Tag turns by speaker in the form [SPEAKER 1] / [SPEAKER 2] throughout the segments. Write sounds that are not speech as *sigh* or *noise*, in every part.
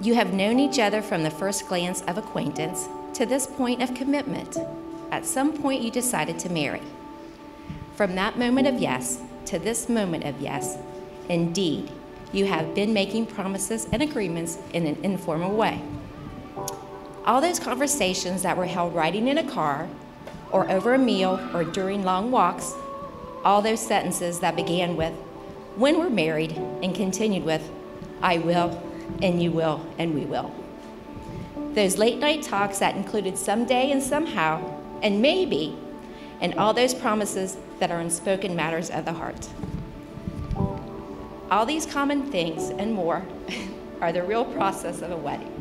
[SPEAKER 1] You have known each other from the first glance of acquaintance to this point of commitment. At some point, you decided to marry. From that moment of yes to this moment of yes, indeed, you have been making promises and agreements in an informal way. All those conversations that were held riding in a car, or over a meal, or during long walks, all those sentences that began with, when we're married, and continued with, I will, and you will, and we will. Those late night talks that included someday and somehow, and maybe, and all those promises that are unspoken matters of the heart. All these common things and more *laughs* are the real process of a wedding.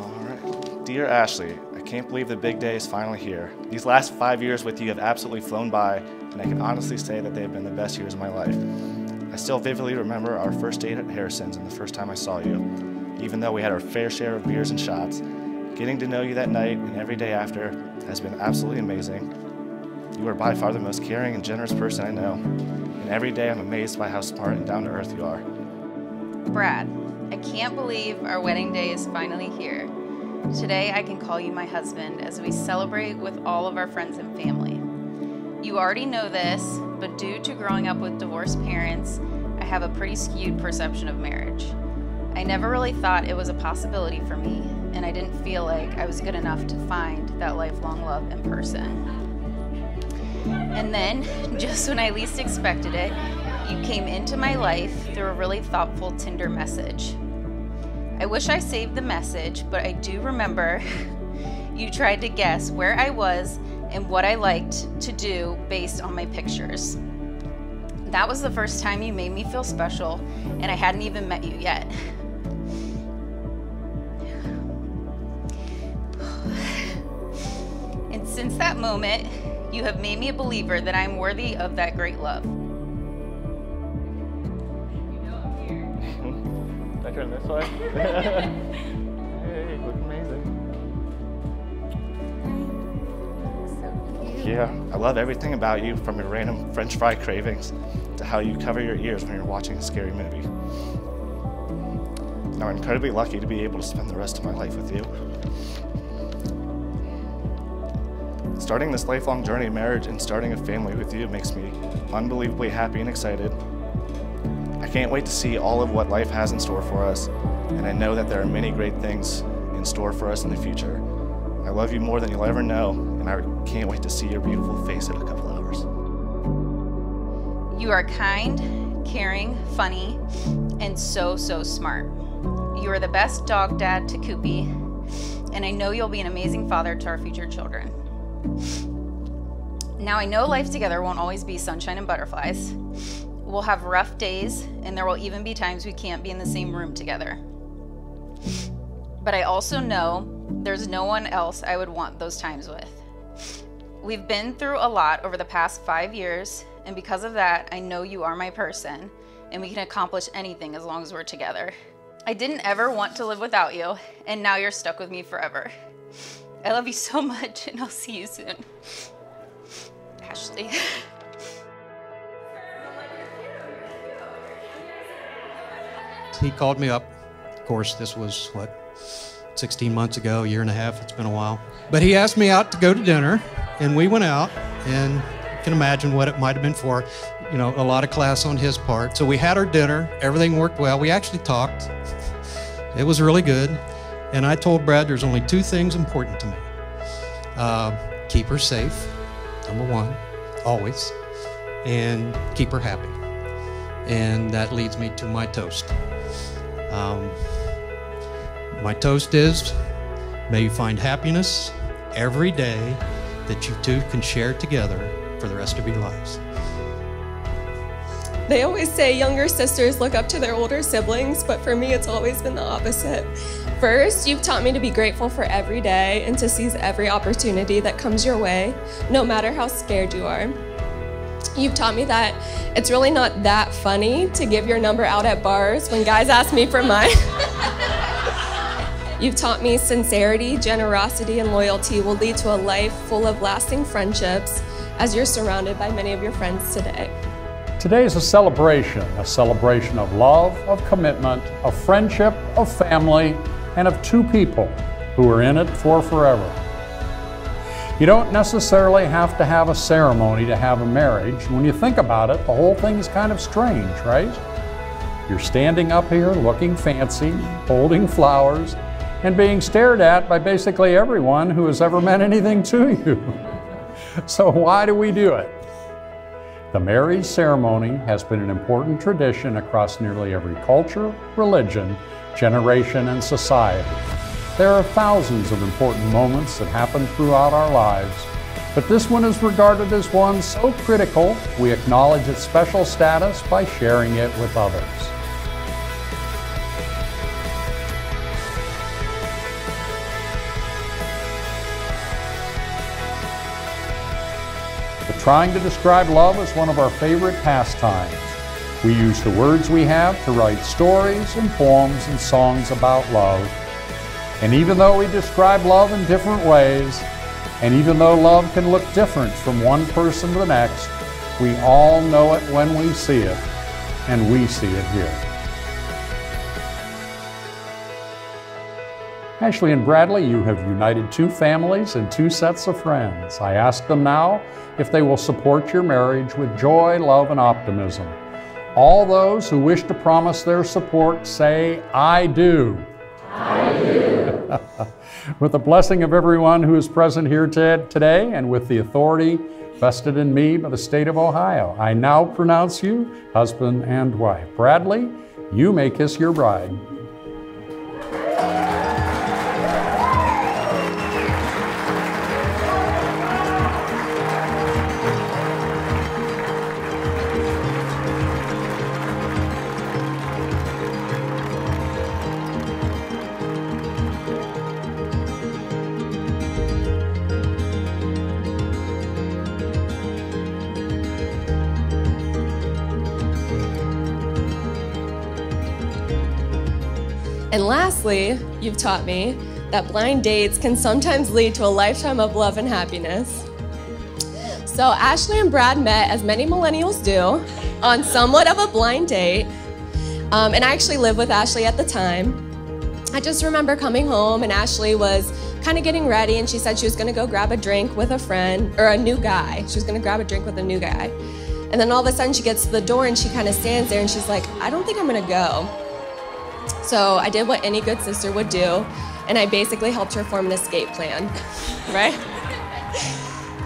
[SPEAKER 2] All right. Dear Ashley, I can't believe the big day is finally here. These last five years with you have absolutely flown by, and I can honestly say that they have been the best years of my life. I still vividly remember our first date at Harrison's and the first time I saw you. Even though we had our fair share of beers and shots, getting to know you that night and every day after has been absolutely amazing. You are by far the most caring and generous person I know, and every day I'm amazed by how smart and down to earth you are.
[SPEAKER 3] Brad, I can't believe our wedding day is finally here. Today I can call you my husband as we celebrate with all of our friends and family. You already know this, but due to growing up with divorced parents, I have a pretty skewed perception of marriage. I never really thought it was a possibility for me, and I didn't feel like I was good enough to find that lifelong love in person. And then, *laughs* just when I least expected it, you came into my life through a really thoughtful Tinder message. I wish I saved the message, but I do remember *laughs* you tried to guess where I was and what I liked to do based on my pictures. That was the first time you made me feel special, and I hadn't even met you yet. *sighs* And since that moment, you have made me a believer that I am worthy of that great love.
[SPEAKER 2] You know I'm here. *laughs* I turn this way? *laughs* Yeah, I love everything about you, from your random french fry cravings to how you cover your ears when you're watching a scary movie. And I'm incredibly lucky to be able to spend the rest of my life with you. Starting this lifelong journey of marriage and starting a family with you makes me unbelievably happy and excited. I can't wait to see all of what life has in store for us, and I know that there are many great things in store for us in the future. I love you more than you'll ever know, and I can't wait to see your beautiful face in a couple hours.
[SPEAKER 3] You are kind, caring, funny, and so, so smart. You are the best dog dad to Koopy, and I know you'll be an amazing father to our future children. Now, I know life together won't always be sunshine and butterflies. We'll have rough days, and there will even be times we can't be in the same room together. But I also know there's no one else I would want those times with. We've been through a lot over the past five years, and because of that, I know you are my person, and we can accomplish anything as long as we're together. I didn't ever want to live without you, and now you're stuck with me forever. I love you so *laughs* much, and I'll see you soon. Ashley.
[SPEAKER 4] He called me up. Of course, this was what 16 months ago, a year and a half. It's been a while. But he asked me out to go to dinner, and we went out, and you can imagine what it might have been for. You know, a lot of class on his part. So we had our dinner. Everything worked well. We actually talked. It was really good. And I told Brad there's only two things important to me uh, keep her safe, number one, always, and keep her happy. And that leads me to my toast. Um, my toast is may you find happiness every day that you two can share together for the rest of your lives.
[SPEAKER 5] They always say younger sisters look up to their older siblings, but for me, it's always been the opposite. First, you've taught me to be grateful for every day and to seize every opportunity that comes your way, no matter how scared you are. You've taught me that it's really not that funny to give your number out at bars when guys ask me for mine. *laughs* You've taught me sincerity, generosity, and loyalty will lead to a life full of lasting friendships as you're surrounded by many of your friends today.
[SPEAKER 6] Today is a celebration, a celebration of love, of commitment, of friendship, of family, and of two people who are in it for forever. You don't necessarily have to have a ceremony to have a marriage. When you think about it, the whole thing is kind of strange, right? You're standing up here looking fancy, holding flowers, and being stared at by basically everyone who has ever meant anything to you. *laughs* so, why do we do it? The marriage ceremony has been an important tradition across nearly every culture, religion, generation, and society. There are thousands of important moments that happen throughout our lives, but this one is regarded as one so critical we acknowledge its special status by sharing it with others. Trying to describe love is one of our favorite pastimes. We use the words we have to write stories and poems and songs about love. And even though we describe love in different ways, and even though love can look different from one person to the next, we all know it when we see it, and we see it here. Ashley and Bradley, you have united two families and two sets of friends. I ask them now if they will support your marriage with joy, love, and optimism. All those who wish to promise their support say, I do.
[SPEAKER 7] I *laughs* do.
[SPEAKER 6] with the blessing of everyone who is present here today and with the authority vested in me by the state of Ohio, I now pronounce you husband and wife. Bradley, you may kiss your bride.
[SPEAKER 5] And lastly, you've taught me that blind dates can sometimes lead to a lifetime of love and happiness. So Ashley and Brad met, as many millennials do, on somewhat of a blind date. Um, and I actually lived with Ashley at the time. I just remember coming home and Ashley was kind of getting ready and she said she was gonna go grab a drink with a friend, or a new guy. She was gonna grab a drink with a new guy. And then all of a sudden she gets to the door and she kind of stands there and she's like, I don't think I'm gonna go. So I did what any good sister would do, and I basically helped her form an escape plan, *laughs* right?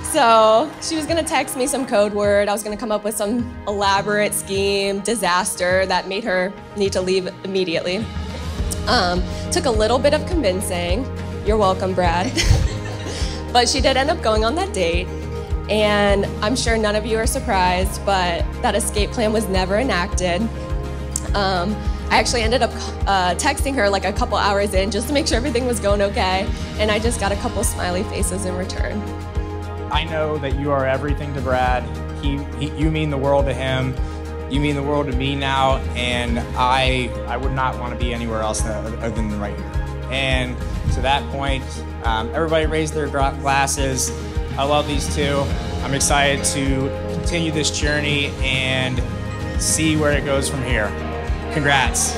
[SPEAKER 5] So she was gonna text me some code word. I was gonna come up with some elaborate scheme, disaster that made her need to leave immediately. Um, took a little bit of convincing. You're welcome, Brad. *laughs* but she did end up going on that date. And I'm sure none of you are surprised, but that escape plan was never enacted. Um, I actually ended up uh, texting her like a couple hours in just to make sure everything was going okay, and I just got a couple smiley faces in return.
[SPEAKER 8] I know that you are everything to Brad. He, he, you mean the world to him. You mean the world to me now, and I, I would not want to be anywhere else other than right here. And to that point, um, everybody raised their glasses. I love these two. I'm excited to continue this journey and see where it goes from here. Congrats.